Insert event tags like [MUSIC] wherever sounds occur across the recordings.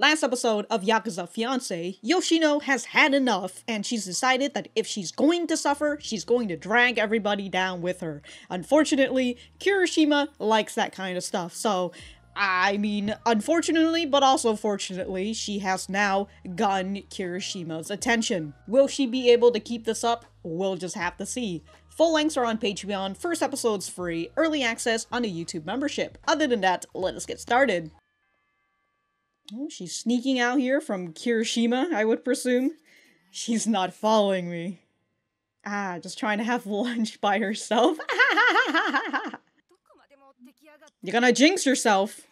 Last episode of Yakuza Fiance, Yoshino has had enough and she's decided that if she's going to suffer, she's going to drag everybody down with her. Unfortunately, Kirishima likes that kind of stuff, so I mean, unfortunately, but also fortunately, she has now gotten Kirishima's attention. Will she be able to keep this up? We'll just have to see. Full lengths are on Patreon, first episode's free, early access on a YouTube membership. Other than that, let us get started. Oh, she's sneaking out here from Kirishima, I would presume. She's not following me. Ah, just trying to have [LAUGHS] lunch by herself. [LAUGHS] You're gonna jinx yourself.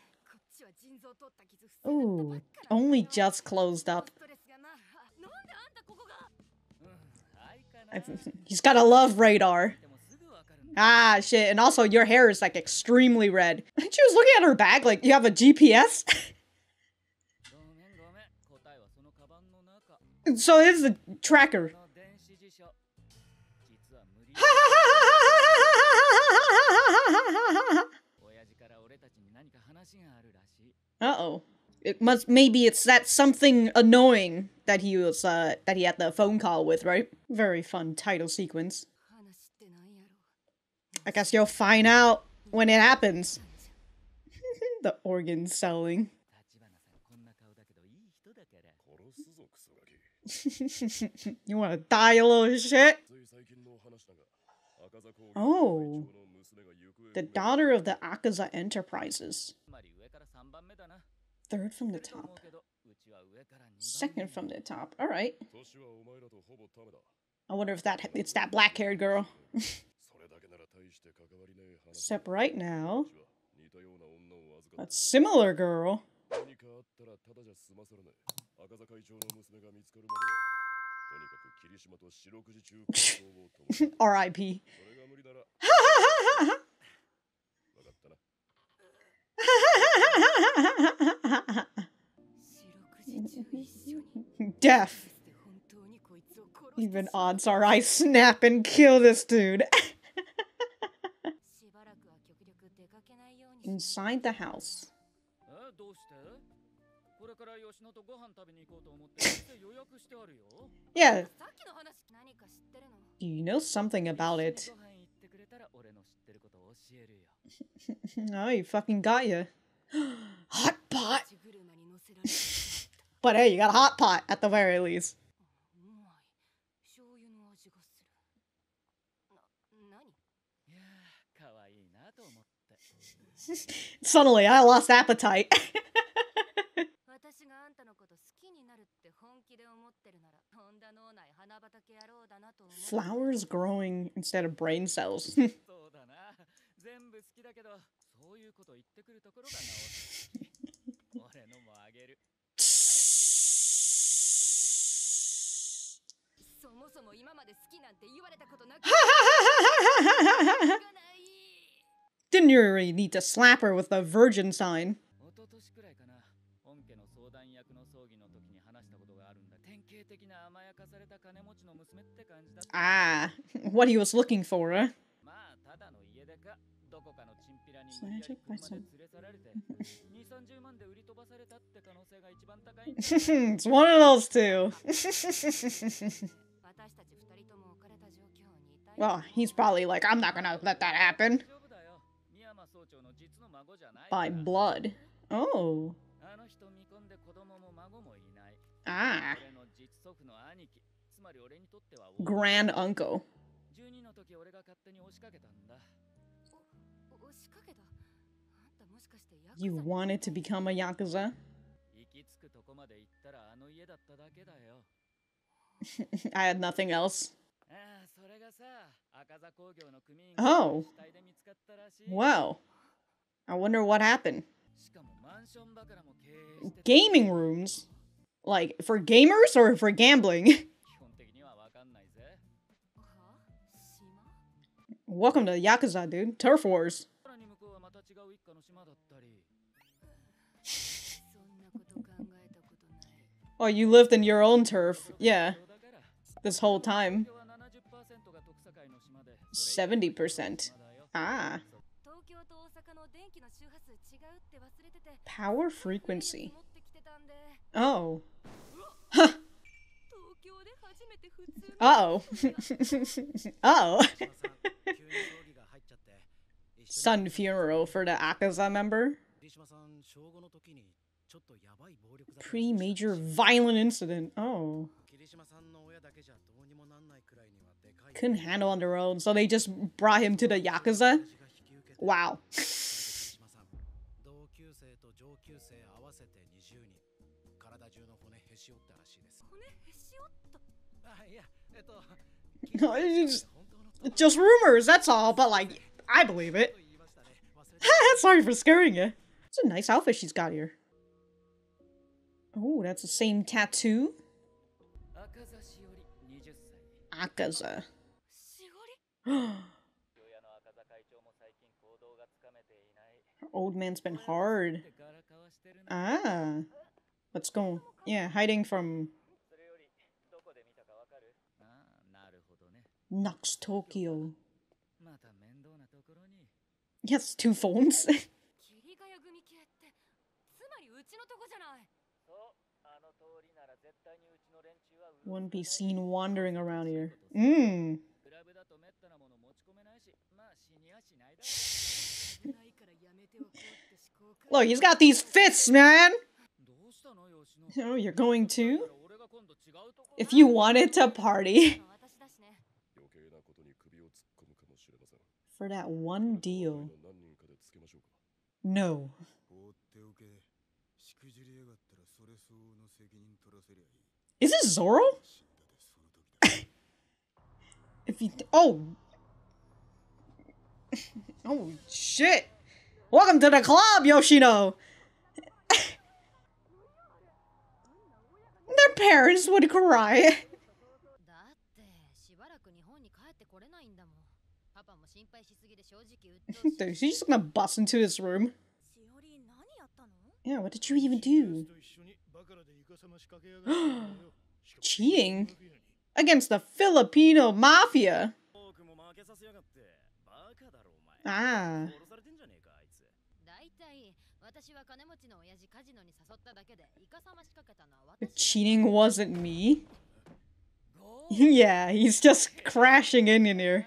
Ooh, only just closed up. [LAUGHS] He's got a love radar. Ah, shit. And also, your hair is like extremely red. She was looking at her bag like, you have a GPS? So it is a tracker. Uh-oh. It must maybe it's that something annoying that he was uh that he had the phone call with, right? Very fun title sequence. I guess you'll find out when it happens. [LAUGHS] the organ selling. [LAUGHS] you wanna die a little shit? Oh. The daughter of the Akaza Enterprises. Third from the top. Second from the top. Alright. I wonder if that it's that black haired girl. [LAUGHS] Except right now. A similar girl. R.I.P. Death. Even odds are I snap and kill this dude. [LAUGHS] Inside the house. Ah, yeah. Do you know something about it? [LAUGHS] oh, you fucking got you. [GASPS] hot pot! [LAUGHS] but hey, you got a hot pot at the very least. Oh [LAUGHS] Suddenly, I lost appetite. Flowers growing instead of brain cells. [LAUGHS] Didn't you really need to slap her with the virgin sign? Ah, what he was looking for, huh? it's one of those two. [LAUGHS] well, he's probably like, I'm not gonna let that happen. By blood. Oh. [LAUGHS] Ah. Grand uncle. You wanted to become a Yakuza? [LAUGHS] I had nothing else. Oh. Well. I wonder what happened. Gaming rooms? Like, for gamers or for gambling? [LAUGHS] Welcome to Yakuza, dude. Turf Wars. [LAUGHS] oh, you lived in your own turf. Yeah. This whole time. 70%. Ah. Power frequency. Oh. Uh oh. [LAUGHS] uh oh. [LAUGHS] Sun funeral for the Akaza member. Pretty major violent incident. Oh. Couldn't handle on their own, so they just brought him to the Yakuza? Wow. [LAUGHS] [LAUGHS] It's just, rumors, that's all, but like, I believe it. [LAUGHS] Sorry for scaring you. It's a nice outfit she's got here. Oh, that's the same tattoo. Akaza. [GASPS] old man's been hard. Ah. Let's go. Yeah, hiding from Knox Tokyo. Yes, two phones. Wouldn't be seen wandering around here. Mmm. Look, he's got these fits, man! Oh, you're going to? If you wanted to party. [LAUGHS] for that one deal. No. Is it Zoro? [LAUGHS] if you oh [LAUGHS] oh shit! Welcome to the club, Yoshino. [LAUGHS] Their parents would cry. Dude, she's just gonna bust into his room. Yeah, what did you even do? [GASPS] Cheating? Against the Filipino Mafia! Ah. Cheating wasn't me? [LAUGHS] yeah, he's just crashing in in here.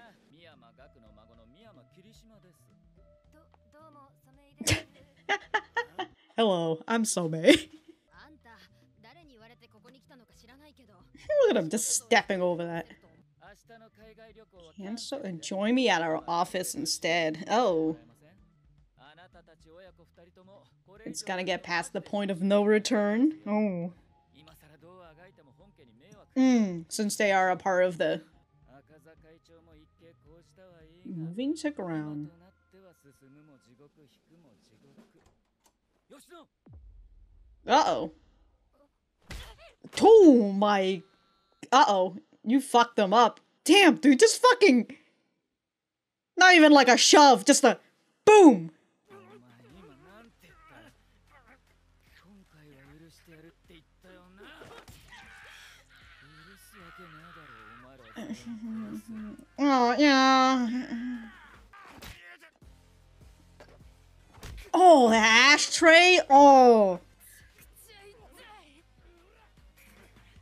[LAUGHS] Hello, I'm Sobe. [LAUGHS] Look at him just stepping over that. And so join me at our office instead. Oh. It's gonna get past the point of no return. Oh. Hmm. since they are a part of the moving ground. around. Uh-oh. Oh my... Uh-oh. You fucked them up. Damn, dude, just fucking... Not even like a shove, just a... Boom! [LAUGHS] oh, yeah... Oh, the ashtray? Oh.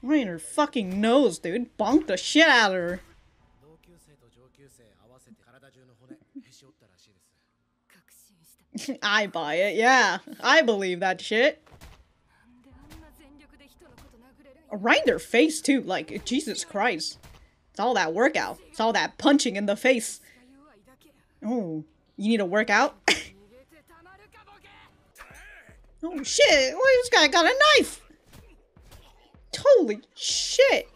Right in her fucking nose, dude. Bonked the shit out of her. [LAUGHS] I buy it, yeah. I believe that shit. Right in their face, too. Like, Jesus Christ. It's all that workout. It's all that punching in the face. Oh, you need to work out? [LAUGHS] Oh shit! Well, this guy got a knife! Holy shit!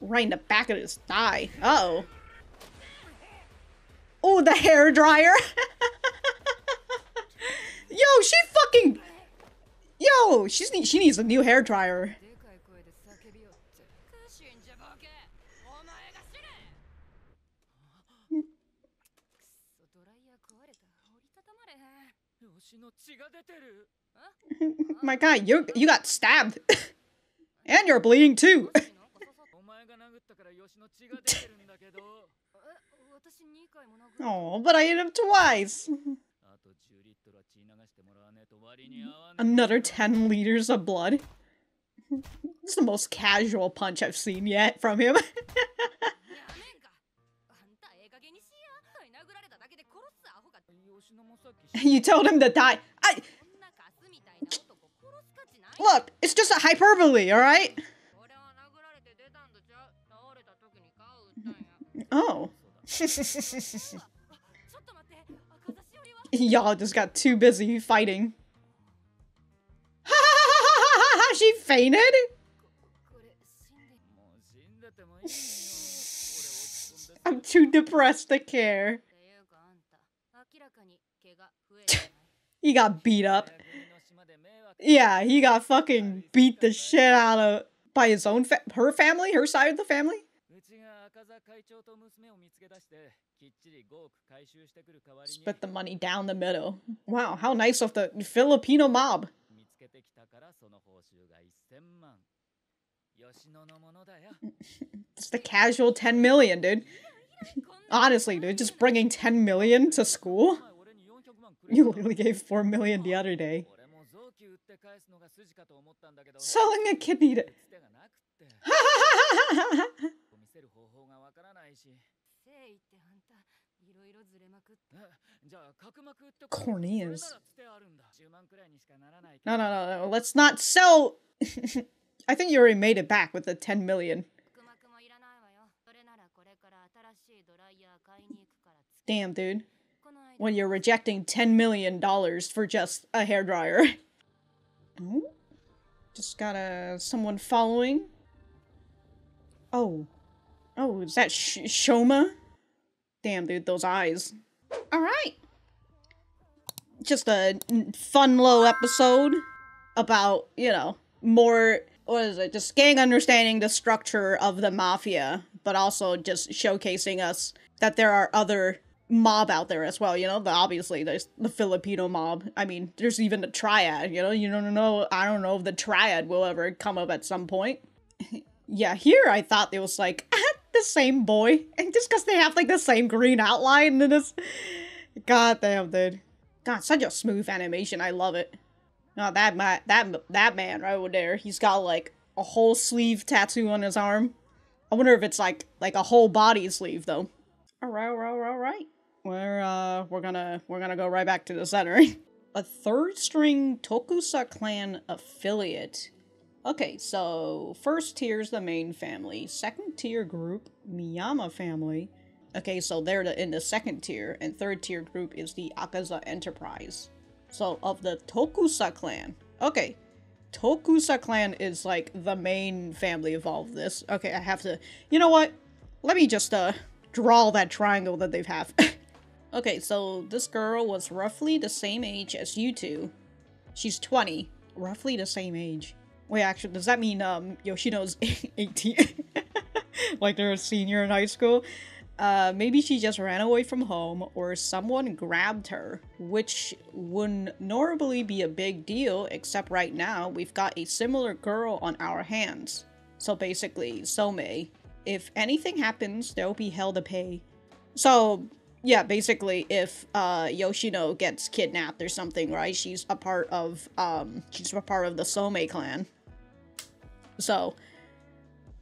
Right in the back of his thigh. Uh oh Oh, the hair dryer. [LAUGHS] Yo, she fucking. Yo, she's she needs a new hair dryer. [LAUGHS] My god, you you got stabbed. [LAUGHS] and you're bleeding too. [LAUGHS] oh, but I hit him twice. Another 10 liters of blood. It's the most casual punch I've seen yet from him. you told him to die. I... Look, it's just a hyperbole, alright? Oh. [LAUGHS] Y'all just got too busy fighting. [LAUGHS] she fainted? [LAUGHS] I'm too depressed to care. He got beat up. Yeah, he got fucking beat the shit out of by his own fa- her family, her side of the family. Split the money down the middle. Wow, how nice of the Filipino mob. Just a casual 10 million, dude. Honestly, dude, just bringing 10 million to school? [LAUGHS] You literally gave 4 million the other day. Selling a kidney to... [LAUGHS] Corneas. No, no, no, no. Let's not sell. [LAUGHS] I think you already made it back with the 10 million. Damn, dude when you're rejecting $10 million for just a hairdryer. dryer, [LAUGHS] hmm? Just got a, someone following. Oh. Oh, is that Sh Shoma? Damn, dude, those eyes. Alright. Just a fun little episode about, you know, more, what is it, just getting understanding the structure of the mafia, but also just showcasing us that there are other mob out there as well. You know, the obviously there's the Filipino mob. I mean, there's even the triad. You know, you don't know. I don't know if the triad will ever come up at some point. [LAUGHS] yeah, here I thought it was like [LAUGHS] the same boy, and just because they have like the same green outline and this. God damn, dude. God, such a smooth animation. I love it. No, that that that man right over there. He's got like a whole sleeve tattoo on his arm. I wonder if it's like like a whole body sleeve though. All right, all right, all right. We're uh we're gonna we're gonna go right back to the center. [LAUGHS] a third string Tokusa clan affiliate. Okay, so first tier is the main family. Second tier group, Miyama family. Okay, so they're the, in the second tier, and third tier group is the Akaza Enterprise. So of the Tokusa clan. Okay. Tokusa clan is like the main family of all of this. Okay, I have to you know what? Let me just uh draw that triangle that they have. [LAUGHS] okay, so this girl was roughly the same age as you two. She's 20. Roughly the same age. Wait, actually, does that mean um Yoshino's [LAUGHS] 18? [LAUGHS] like they're a senior in high school? Uh, maybe she just ran away from home or someone grabbed her, which wouldn't normally be a big deal, except right now we've got a similar girl on our hands. So basically, Somei, if anything happens, there'll be hell to pay. So, yeah, basically, if uh, Yoshino gets kidnapped or something, right? She's a part of um, she's a part of the Somei clan. So,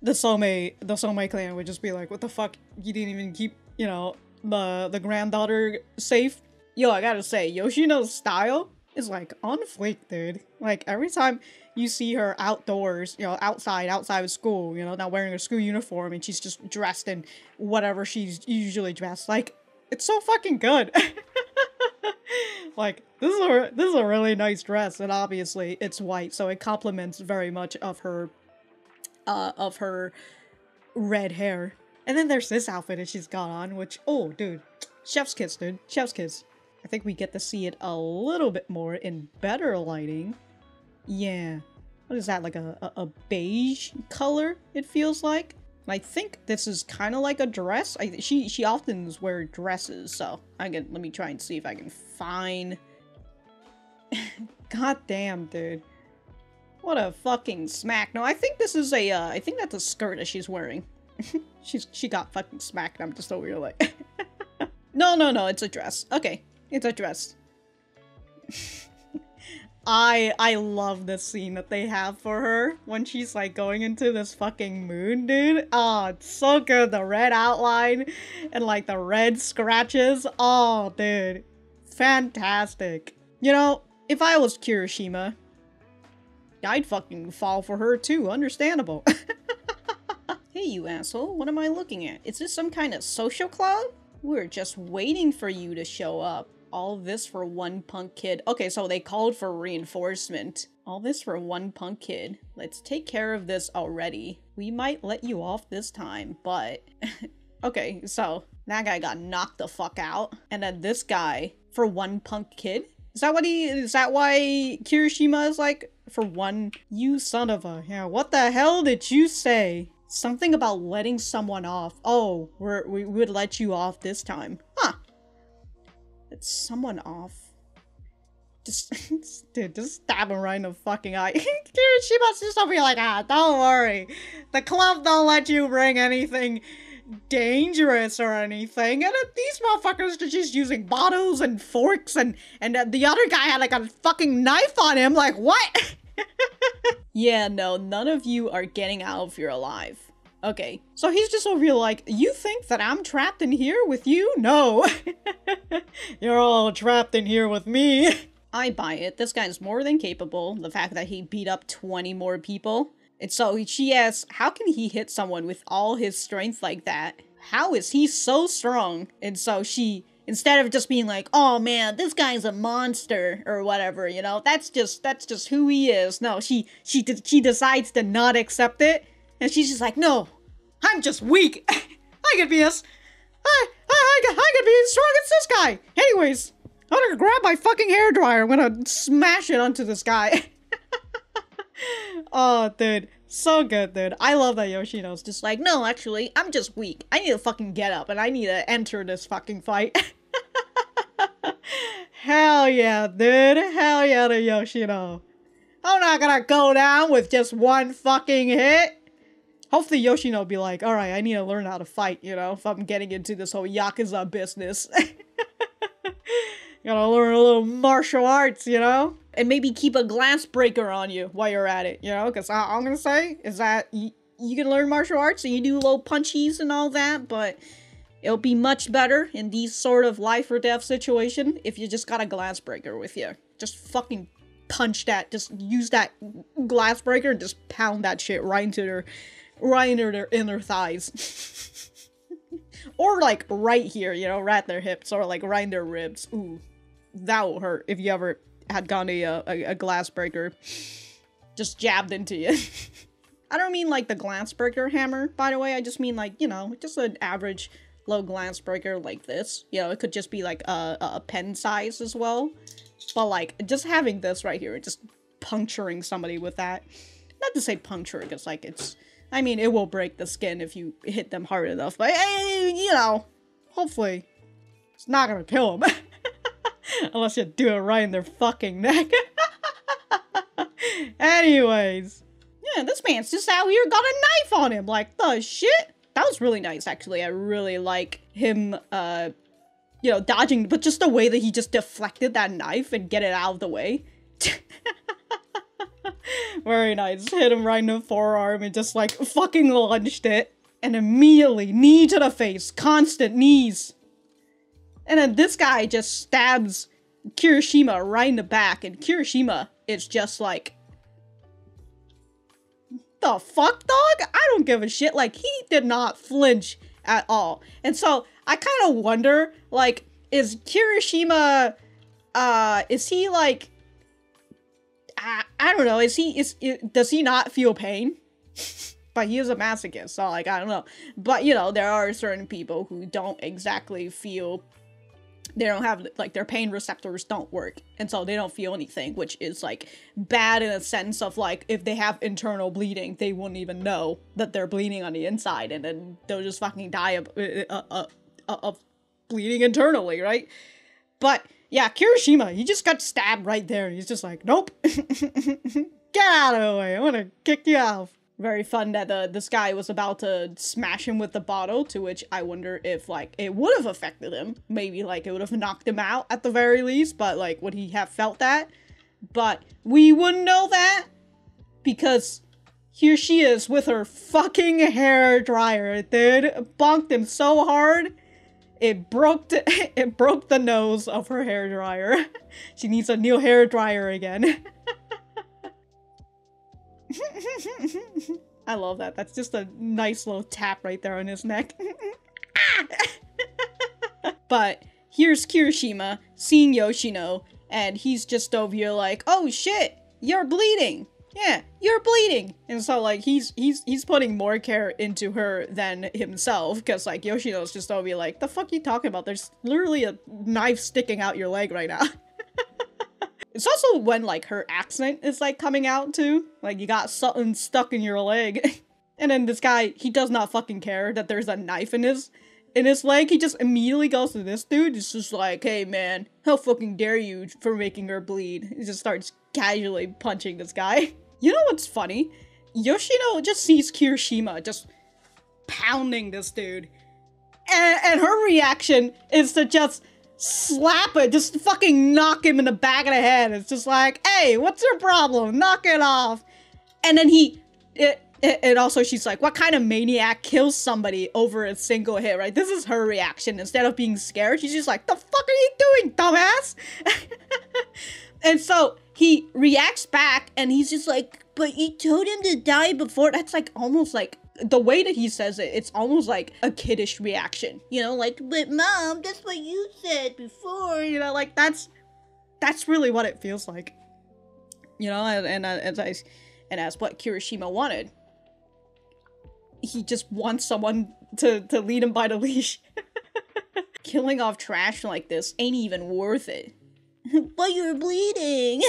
the Somei the Somei clan would just be like, "What the fuck? You didn't even keep, you know, the the granddaughter safe." Yo, I gotta say, Yoshino's style is like on fleek, dude. Like every time you see her outdoors, you know, outside, outside of school, you know, not wearing her school uniform, and she's just dressed in whatever she's usually dressed. Like, it's so fucking good. [LAUGHS] like this is a this is a really nice dress, and obviously it's white, so it complements very much of her uh, of her red hair. And then there's this outfit that she's got on, which, oh, dude, chef's kiss, dude, chef's kiss. I think we get to see it a little bit more in better lighting. Yeah. What is that, like a, a, a beige color, it feels like? I think this is kind of like a dress. I, she she often wears dresses, so I can let me try and see if I can find. [LAUGHS] God damn, dude. What a fucking smack. No, I think this is a, uh, I think that's a skirt that she's wearing. [LAUGHS] she's, she got fucking smacked. I'm just over here like. [LAUGHS] no, no, no, it's a dress. Okay, it's a dress. I I love the scene that they have for her when she's like going into this fucking moon, dude. Oh, it's so good. The red outline and like the red scratches. Oh, dude. Fantastic. You know, if I was Kirishima, I'd fucking fall for her too. Understandable. [LAUGHS] hey, you asshole. What am I looking at? Is this some kind of social club? We're just waiting for you to show up. All this for one punk kid. Okay, so they called for reinforcement. All this for one punk kid. Let's take care of this already. We might let you off this time, but... [LAUGHS] okay, so that guy got knocked the fuck out. And then this guy, for one punk kid? Is that what he- is that why Kirishima is like, for one- You son of a- yeah, what the hell did you say? Something about letting someone off. Oh, we're, we would let you off this time. Huh. Let someone off. Just, [LAUGHS] dude, just stab him right in the fucking eye. [LAUGHS] Kirishima's just over here like, ah, don't worry. The club don't let you bring anything dangerous or anything. And uh, these motherfuckers are just using bottles and forks and, and uh, the other guy had like a fucking knife on him. Like, what? [LAUGHS] yeah, no, none of you are getting out if you're alive. Okay, so he's just over here like, you think that I'm trapped in here with you? No. [LAUGHS] You're all trapped in here with me. [LAUGHS] I buy it. This guy is more than capable. The fact that he beat up 20 more people. And so she asks, how can he hit someone with all his strength like that? How is he so strong? And so she, instead of just being like, oh man, this guy's a monster or whatever, you know, that's just, that's just who he is. No, she, she, she decides to not accept it. And she's just like, no, I'm just weak. [LAUGHS] I could be as, I, I, I, I could be as strong as this guy. Anyways, I'm gonna grab my fucking hair dryer. I'm gonna smash it onto this guy. [LAUGHS] oh, dude. So good, dude. I love that Yoshino's just like, no, actually, I'm just weak. I need to fucking get up and I need to enter this fucking fight. [LAUGHS] Hell yeah, dude. Hell yeah to Yoshino. I'm not gonna go down with just one fucking hit. Hopefully Yoshino will be like, alright, I need to learn how to fight, you know, if I'm getting into this whole Yakuza business. [LAUGHS] Gotta learn a little martial arts, you know? And maybe keep a glass breaker on you while you're at it, you know? Because I'm gonna say is that you, you can learn martial arts and you do little punchies and all that, but it'll be much better in these sort of life or death situation if you just got a glass breaker with you. Just fucking punch that, just use that glass breaker and just pound that shit right into their, right into their inner thighs. [LAUGHS] or like right here, you know, right at their hips, or like right in their ribs. Ooh, that will hurt if you ever had gone a, a, a glass breaker just jabbed into you. [LAUGHS] I don't mean like the glass breaker hammer, by the way. I just mean like, you know, just an average low glass breaker like this. You know, it could just be like a, a pen size as well. But like, just having this right here, just puncturing somebody with that. Not to say puncture, because like it's, I mean, it will break the skin if you hit them hard enough. But, eh, you know, hopefully it's not gonna kill them. [LAUGHS] Unless you do it right in their fucking neck. [LAUGHS] Anyways. Yeah, this man's just out here got a knife on him. Like, the shit? That was really nice, actually. I really like him, uh, you know, dodging, but just the way that he just deflected that knife and get it out of the way. [LAUGHS] Very nice. Hit him right in the forearm and just like fucking launched it. And immediately, knee to the face, constant knees. And then this guy just stabs Kirishima right in the back, and Kirishima is just like, the fuck, dog? I don't give a shit. Like, he did not flinch at all. And so, I kind of wonder, like, is Kirishima, uh, is he like, I, I don't know, is he, is, is, does he not feel pain? [LAUGHS] but he is a masochist, so like, I don't know. But, you know, there are certain people who don't exactly feel they don't have like their pain receptors don't work and so they don't feel anything which is like bad in a sense of like if they have internal bleeding they wouldn't even know that they're bleeding on the inside and then they'll just fucking die of, uh, uh, uh, of bleeding internally right but yeah kirishima he just got stabbed right there he's just like nope [LAUGHS] get out of the way i'm gonna kick you off Very fun that uh, this guy was about to smash him with the bottle, to which I wonder if, like, it would have affected him. Maybe, like, it would have knocked him out at the very least, but, like, would he have felt that? But we wouldn't know that because here she is with her fucking hair dryer, dude. Bonked him so hard. It broke the, [LAUGHS] it broke the nose of her hair dryer. [LAUGHS] she needs a new hair dryer again. [LAUGHS] I love that. That's just a nice little tap right there on his neck. but here's Kirishima seeing Yoshino, and he's just over here like, "Oh shit, you're bleeding." Yeah, you're bleeding. And so like he's he's he's putting more care into her than himself because like Yoshino's just over here like, "The fuck you talking about? There's literally a knife sticking out your leg right now." [LAUGHS] It's also when like her accent is like coming out too. Like you got something stuck in your leg. [LAUGHS] and then this guy, he does not fucking care that there's a knife in his in his leg. He just immediately goes to this dude. It's just like, hey man, how fucking dare you for making her bleed? He just starts casually punching this guy. [LAUGHS] You know what's funny? Yoshino just sees Kirishima just pounding this dude. And, and her reaction is to just slap it, just fucking knock him in the back of the head. It's just like, hey, what's your problem? Knock it off. And then he, it, it, and also she's like, what kind of maniac kills somebody over a single hit, right? This is her reaction. Instead of being scared, she's just like, the fuck are you doing, dumbass? [LAUGHS] and so he reacts back and he's just like, but you told him to die before. That's like almost like the way that he says it, it's almost like a kiddish reaction. You know, like, but mom, that's what you said before. You know, like that's that's really what it feels like. You know, and, and uh, as I and as what Kirishima wanted. He just wants someone to to lead him by the leash. [LAUGHS] Killing off trash like this ain't even worth it. [LAUGHS] but you're bleeding.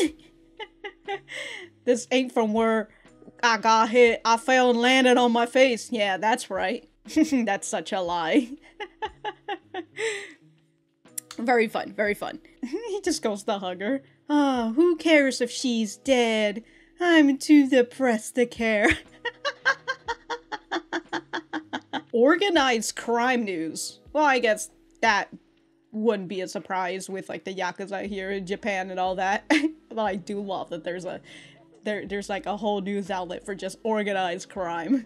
[LAUGHS] this ain't from where I got hit. I fell and landed on my face. Yeah, that's right. [LAUGHS] that's such a lie. very fun, very fun. he just goes to hug her. Oh, who cares if she's dead? I'm too depressed to care. Organized crime news. Well, I guess that wouldn't be a surprise with like the Yakuza here in Japan and all that. [LAUGHS] but I do love that there's a there there's like a whole news outlet for just organized crime.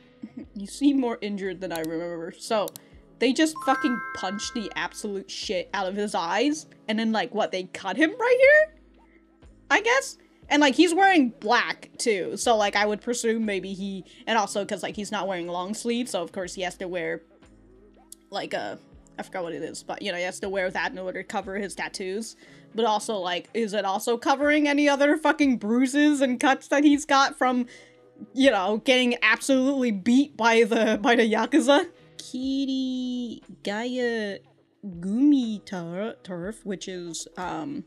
[LAUGHS] you seem more injured than I remember. So, they just fucking punched the absolute shit out of his eyes. And then like, what, they cut him right here? I guess? And like, he's wearing black too. So like, I would presume maybe he, and also because like, he's not wearing long sleeves. So of course he has to wear like a, I forgot what it is, but you know, he has to wear that in order to cover his tattoos but also like is it also covering any other fucking bruises and cuts that he's got from you know getting absolutely beat by the by the yakuza kiri gaia gumi tur turf which is um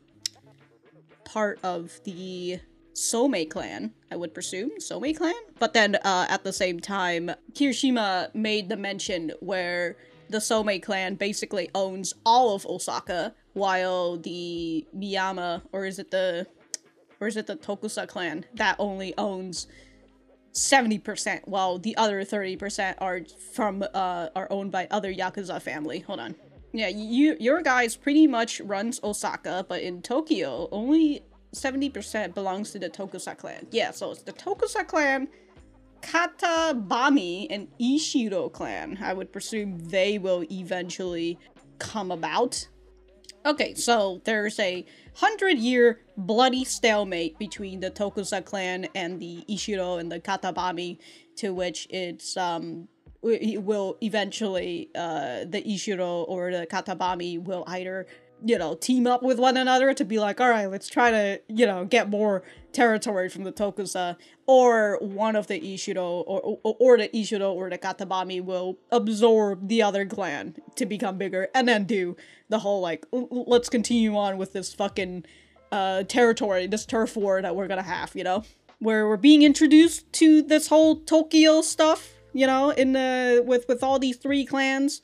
part of the Somei clan, I would presume, Somei clan? But then uh, at the same time, Kirishima made the mention where the Somei clan basically owns all of Osaka, while the Miyama, or is it the, or is it the Tokusa clan that only owns 70%, while the other 30% are from, uh, are owned by other Yakuza family. Hold on. Yeah, you, your guys pretty much runs Osaka, but in Tokyo, only 70% belongs to the Tokusa clan. Yeah, so it's the Tokusa clan, Katabami, and Ishiro clan. I would presume they will eventually come about. Okay, so there's a hundred year bloody stalemate between the Tokusa clan and the Ishiro and the Katabami, to which it's um will eventually uh the Ishiro or the Katabami will either you know team up with one another to be like all right let's try to you know get more territory from the Tokusa or one of the Ishiro or, or, or the Ishiro or the Katabami will absorb the other clan to become bigger and then do the whole like let's continue on with this fucking uh territory this turf war that we're gonna have you know? Where we're being introduced to this whole Tokyo stuff you know in the with with all these three clans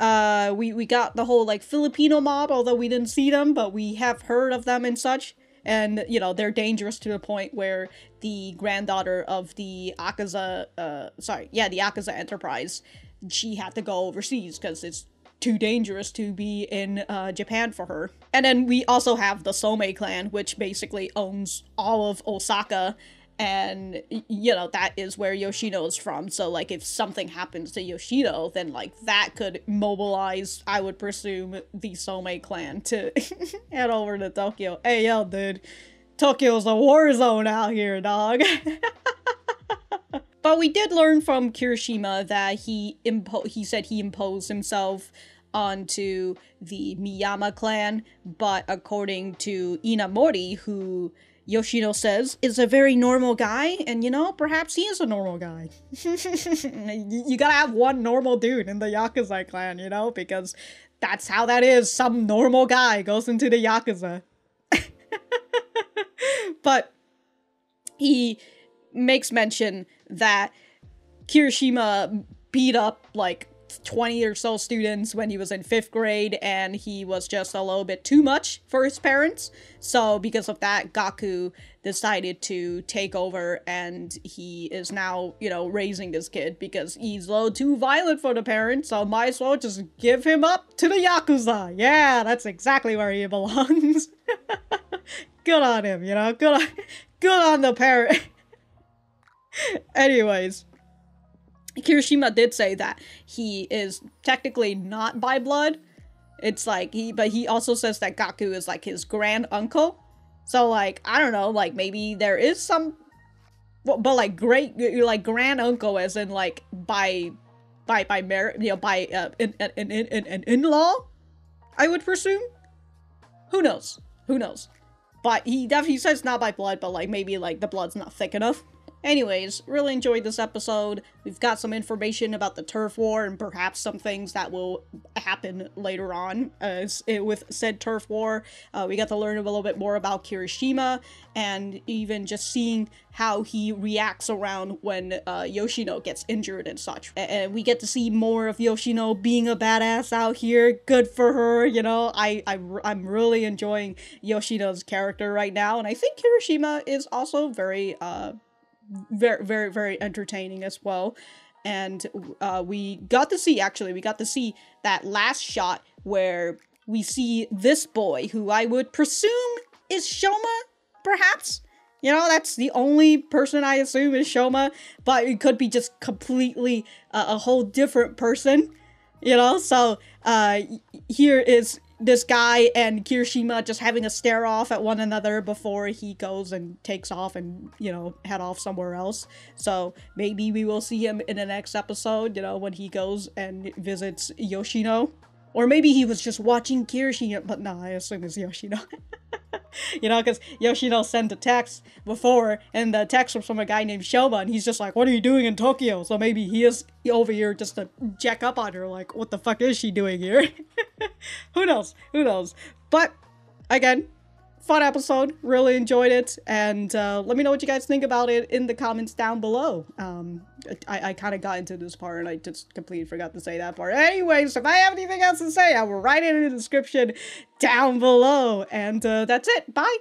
uh we we got the whole like Filipino mob although we didn't see them but we have heard of them and such and you know they're dangerous to the point where the granddaughter of the Akaza, uh, sorry, yeah, the Akaza Enterprise, she had to go overseas because it's too dangerous to be in uh, Japan for her. And then we also have the Somei clan, which basically owns all of Osaka. And, you know, that is where Yoshino is from. So, like, if something happens to Yoshino, then, like, that could mobilize, I would presume, the Somei clan to [LAUGHS] head over to Tokyo. Hey, yo, dude. Tokyo's a war zone out here, dog. [LAUGHS] But we did learn from Kirishima that he impo- he said he imposed himself onto the Miyama clan, but according to Inamori, who Yoshino says is a very normal guy, and you know, perhaps he is a normal guy. [LAUGHS] you gotta have one normal dude in the Yakuza clan, you know, because that's how that is. Some normal guy goes into the Yakuza. [LAUGHS] but he makes mention that Kirishima beat up like 20 or so students when he was in fifth grade, and he was just a little bit too much for his parents. So, because of that, Gaku decided to take over, and he is now, you know, raising this kid because he's a little too violent for the parents, so might as well just give him up to the Yakuza. Yeah, that's exactly where he [LAUGHS] belongs. [LAUGHS] good on him, you know, good on, [LAUGHS] good on the parent. Anyways, Kirishima did say that he is technically not by blood. It's like he, but he also says that Gaku is like his grand uncle. So like I don't know, like maybe there is some, but, but like great, like grand uncle as in like by, by by merit, you know, by uh, an an an an in law. I would presume. Who knows? Who knows? But he definitely says not by blood, but like maybe like the blood's not thick enough. Anyways, really enjoyed this episode. We've got some information about the turf war and perhaps some things that will happen later on uh, with said turf war. Uh, we got to learn a little bit more about Kirishima and even just seeing how he reacts around when uh, Yoshino gets injured and such. And we get to see more of Yoshino being a badass out here. Good for her, you know. I, I I'm really enjoying Yoshino's character right now, and I think Kirishima is also very uh very very very entertaining as well. And uh, we got to see actually we got to see that last shot where we see this boy who i would presume is shoma perhaps? You know that's the only person i assume is shoma but it could be just completely uh, a whole different person you know? So uh here is this guy and kirishima just having a stare off at one another before he goes and takes off and you know head off somewhere else. So maybe we will see him in the next episode you know when he goes and visits yoshino or maybe he was just watching kirishima but nah, i assume it's yoshino [LAUGHS] you know, because Yoshino sent a text before, and the text was from a guy named Shoma, and he's just like, "What are you doing in Tokyo?" So maybe he is over here just to check up on her, like, "What the fuck is she doing here?" [LAUGHS] Who knows? Who knows? But again, fun episode. Really enjoyed it, and uh, let me know what you guys think about it in the comments down below. Um, I, I kind of got into this part, and I just completely forgot to say that part. Anyways, if I have anything else to say, I will write it in the description down below. And uh, that's it. Bye.